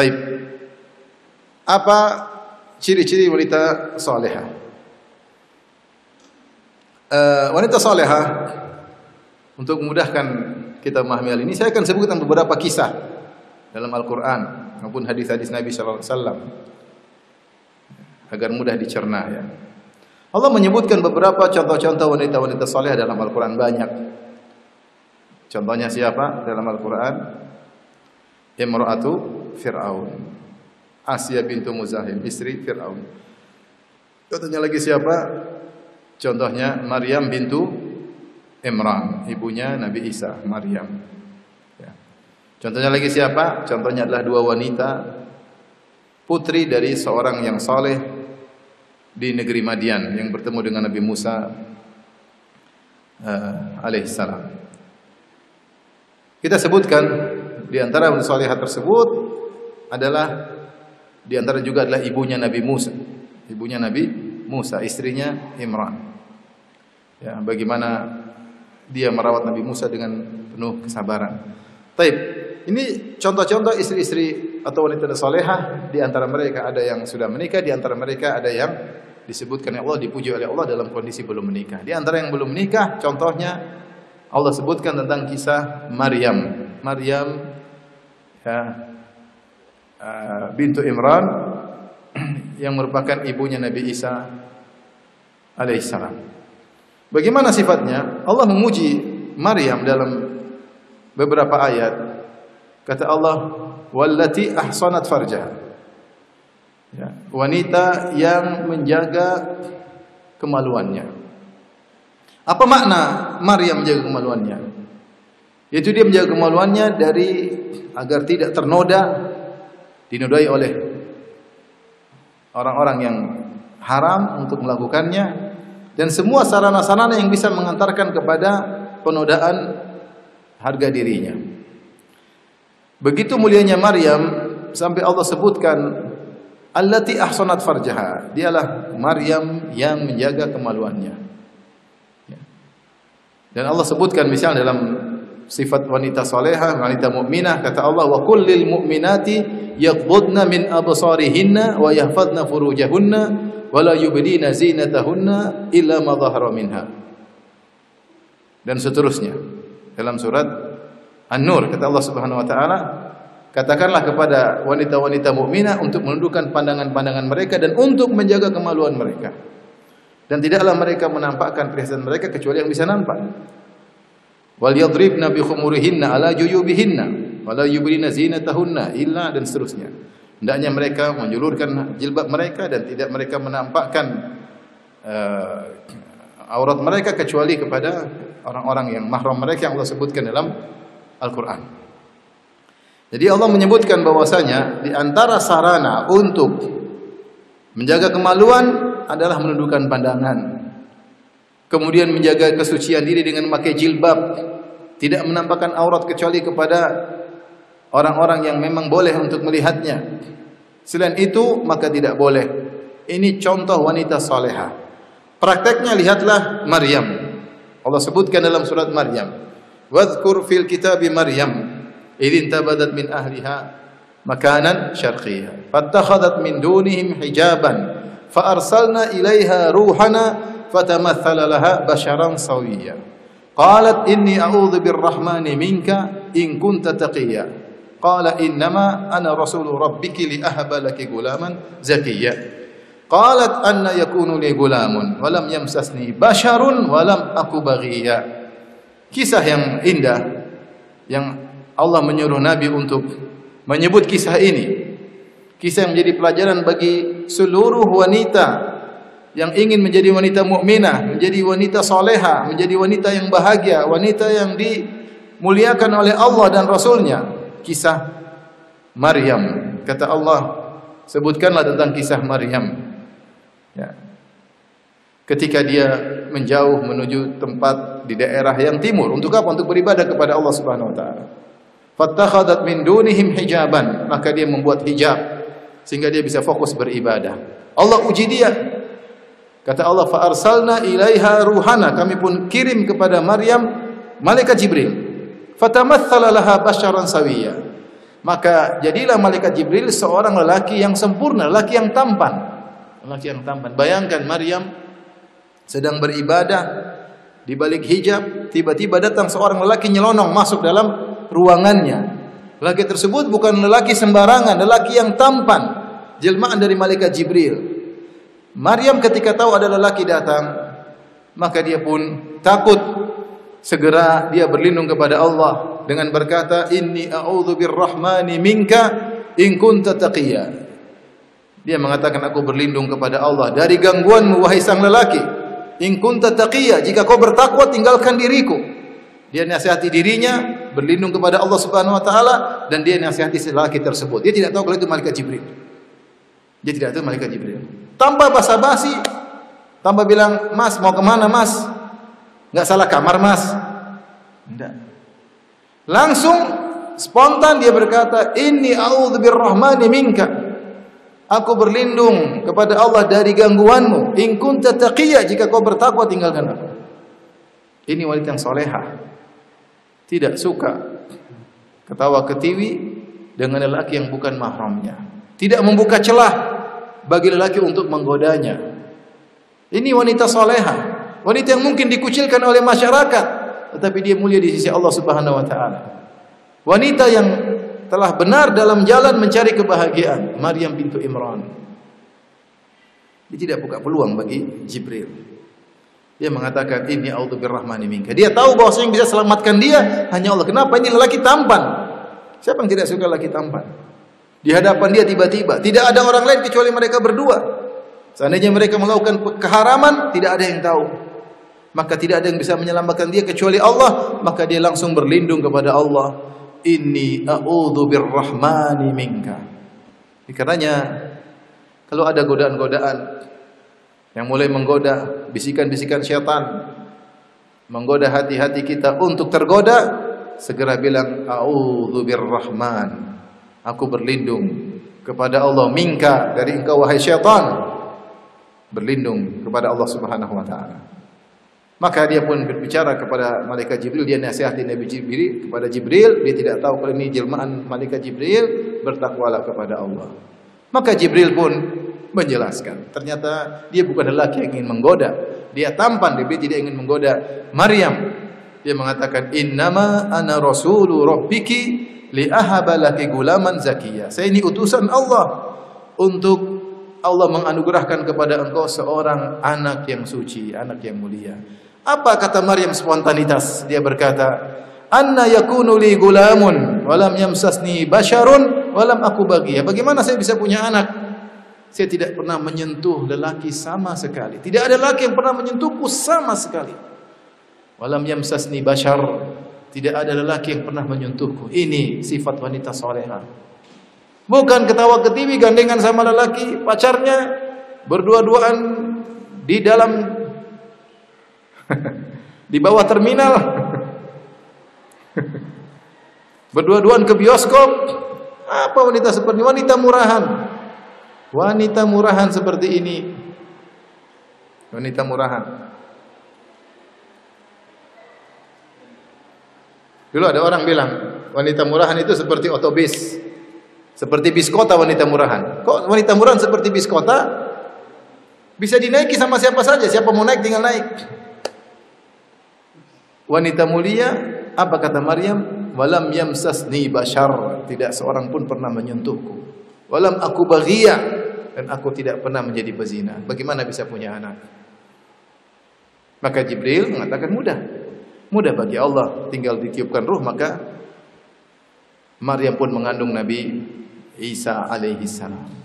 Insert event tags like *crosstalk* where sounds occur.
Baik. Apa ciri-ciri wanita salehah? Uh, wanita salehah untuk memudahkan kita memahami hal ini, saya akan sebutkan beberapa kisah dalam Al-Quran maupun hadis-hadis Nabi Sallallahu Alaihi Wasallam agar mudah dicerna. Ya. Allah menyebutkan beberapa contoh-contoh wanita-wanita saleh dalam Al-Quran banyak. Contohnya siapa dalam Al-Quran? Imra'atu Fir'aun. Asia bintu Muzahim, istri Fir'aun. Contohnya lagi siapa? Contohnya Maryam bintu Imran, ibunya Nabi Isa, Maryam. Ya. Contohnya lagi siapa? Contohnya adalah dua wanita putri dari seorang yang saleh di negeri Madian yang bertemu dengan Nabi Musa uh, alaihissalam. Kita sebutkan di antara wanita salehah tersebut adalah di antara juga adalah ibunya Nabi Musa, ibunya Nabi Musa, istrinya Imran. Ya, bagaimana dia merawat Nabi Musa dengan penuh kesabaran. Taib. Ini contoh-contoh istri-istri atau wanita salehah di antara mereka ada yang sudah menikah, di antara mereka ada yang disebutkan oleh Allah dipuji oleh Allah dalam kondisi belum menikah. Di antara yang belum menikah, contohnya Allah sebutkan tentang kisah Maryam. Maryam ya, bintu Imran *clears throat* yang merupakan ibunya Nabi Isa alaihissalam. Bagaimana sifatnya? Allah memuji Maryam dalam beberapa ayat. Kata Allah, "Wallati ahsanat farjaha." Ya, wanita yang menjaga kemaluannya. Apa makna Maryam menjaga kemaluannya? Yaitu dia menjaga kemaluannya dari agar tidak ternoda dinodai oleh orang-orang yang haram untuk melakukannya dan semua sarana-sarana yang bisa mengantarkan kepada penodaan harga dirinya. Begitu mulianya Maryam sampai Allah sebutkan allati ahsanat farjaha. Dialah Maryam yang menjaga kemaluannya. Ya. Dan Allah sebutkan misalnya dalam sifat wanita salehah, wanita mukminah kata Allah wa kullil mu'minati yaghuddna min absarihinna wa yahfazna furujahunna wala yubdina zinatahunna illa ma dhahara minha. Dan seterusnya dalam surat An-Nur kata Allah Subhanahu wa taala katakanlah kepada wanita-wanita mukminah untuk menundukkan pandangan-pandangan mereka dan untuk menjaga kemaluan mereka. Dan tidaklah mereka menampakkan perhiasan mereka kecuali yang bisa nampak wal yadribna bi khumurihinna ala juyubihinna wala yubdina zinatahunna illa dan seterusnya Hendaknya mereka menjulurkan jilbab mereka dan tidak mereka menampakkan uh, aurat mereka kecuali kepada orang-orang yang mahram mereka yang Allah sebutkan dalam Al-Quran. Jadi Allah menyebutkan bahwasanya di antara sarana untuk menjaga kemaluan adalah menundukkan pandangan. Kemudian menjaga kesucian diri dengan memakai jilbab, tidak menampakkan aurat kecuali kepada orang-orang yang memang boleh untuk melihatnya. Selain itu maka tidak boleh. Ini contoh wanita salehah. Prakteknya lihatlah Maryam. Allah sebutkan dalam surat Maryam. Wadhkur fil kitabi Maryam idin tabadat min ahliha makanan syarqiyya. Fattakhadat min dunihim hijaban fa arsalna ilaiha ruhana fatamathala laha basharan sawiyya. Qalat inni a'udzu birrahmani minka in kunta taqiyya. Qala innama ana rasulu rabbiki li ahaba laki gulaman zakiyya. Qalat anna yakunu li gulamun wa lam yamsasni basharun wa lam aku baghiya. Kisah yang indah yang Allah menyuruh Nabi untuk menyebut kisah ini. Kisah yang menjadi pelajaran bagi seluruh wanita yang ingin menjadi wanita mukminah, menjadi wanita soleha, menjadi wanita yang bahagia, wanita yang dimuliakan oleh Allah dan Rasulnya kisah Maryam. Kata Allah, sebutkanlah tentang kisah Maryam. Ya. Ketika dia menjauh menuju tempat di daerah yang timur untuk apa? Untuk beribadah kepada Allah Subhanahu wa taala. Fattakhadat min dunihim hijaban, maka dia membuat hijab sehingga dia bisa fokus beribadah. Allah uji dia. Kata Allah, "Fa arsalna ilaiha ruhana." Kami pun kirim kepada Maryam malaikat Jibril. Fatamatsala laha basharan sawiyya. Maka jadilah malaikat Jibril seorang lelaki yang sempurna, lelaki yang tampan. Lelaki yang tampan. Bayangkan Maryam sedang beribadah di balik hijab, tiba-tiba datang seorang lelaki nyelonong masuk dalam ruangannya. Lelaki tersebut bukan lelaki sembarangan, lelaki yang tampan. Jelmaan dari malaikat Jibril. Maryam ketika tahu ada lelaki datang, maka dia pun takut segera dia berlindung kepada Allah dengan berkata inni a'udzu birrahmani minka in kunta taqiyya. Dia mengatakan aku berlindung kepada Allah dari gangguanmu wahai sang lelaki. In kunta taqiyya jika kau bertakwa tinggalkan diriku. Dia nasihati dirinya berlindung kepada Allah Subhanahu wa taala dan dia nasihati si lelaki tersebut. Dia tidak tahu kalau itu malaikat Jibril. Dia tidak tahu malaikat Jibril tanpa basa-basi tanpa bilang mas mau ke mana mas enggak salah kamar mas enggak langsung spontan dia berkata inni a'udzu birrahmani minka Aku berlindung kepada Allah dari gangguanmu. In kunta taqiyya jika kau bertakwa tinggalkan aku. Ini wanita yang soleha. Tidak suka ketawa ketiwi dengan lelaki yang bukan mahramnya. Tidak membuka celah bagi lelaki untuk menggodanya. Ini wanita soleha. Wanita yang mungkin dikucilkan oleh masyarakat. Tetapi dia mulia di sisi Allah subhanahu wa ta'ala. Wanita yang telah benar dalam jalan mencari kebahagiaan Maryam bintu Imran dia tidak buka peluang bagi Jibril dia mengatakan ini a'udzu birrahmani minka dia tahu bahawa yang bisa selamatkan dia hanya Allah kenapa ini lelaki tampan siapa yang tidak suka lelaki tampan di hadapan dia tiba-tiba. Tidak ada orang lain kecuali mereka berdua. Seandainya mereka melakukan keharaman tidak ada yang tahu. Maka tidak ada yang bisa menyelamatkan dia kecuali Allah. Maka dia langsung berlindung kepada Allah. Inni a'udzu birrahmani minka. Dikarenanya kalau ada godaan-godaan yang mulai menggoda bisikan-bisikan syaitan menggoda hati-hati kita untuk tergoda segera bilang a'udzu birrahman. Aku berlindung kepada Allah minka dari engkau wahai syaitan. Berlindung kepada Allah Subhanahu wa taala. Maka dia pun berbicara kepada malaikat Jibril, dia nasihati Nabi Jibril kepada Jibril, dia tidak tahu kalau ini jelmaan malaikat Jibril, bertakwalah kepada Allah. Maka Jibril pun menjelaskan, ternyata dia bukan lelaki yang ingin menggoda, dia tampan, dia tidak ingin menggoda Maryam. Dia mengatakan, Innama ana rasulu rabbiki li ahaba laki gulaman zakiyah. Saya ini utusan Allah untuk Allah menganugerahkan kepada engkau seorang anak yang suci, anak yang mulia. Apa kata Maryam spontanitas? Dia berkata, "Anna yakunu li gulamun wa lam yamsasni basharun wa lam aku baghia." Bagaimana saya bisa punya anak? Saya tidak pernah menyentuh lelaki sama sekali. Tidak ada lelaki yang pernah menyentuhku sama sekali. Wa lam yamsasni bashar. Tidak ada lelaki yang pernah menyentuhku. Ini sifat wanita salehah. Bukan ketawa ketiwi gandengan sama lelaki pacarnya berdua-duaan di dalam *laughs* di bawah terminal. *laughs* Berdua-duaan ke bioskop. Apa wanita seperti wanita murahan. Wanita murahan seperti ini. Wanita murahan dulu ada orang bilang wanita murahan itu seperti otobis seperti bis kota wanita murahan. Kok wanita murahan seperti bis kota? Bisa dinaiki sama siapa saja. Siapa mau naik tinggal naik. Wanita mulia apa kata Maryam? Walam yamsasni bashar. Tidak seorang pun pernah menyentuhku. Walam aku baghia dan aku tidak pernah menjadi pezina. Bagaimana bisa punya anak? Maka Jibril mengatakan mudah mudah bagi Allah tinggal ditiupkan ruh maka Maryam pun mengandung Nabi Isa alaihi salam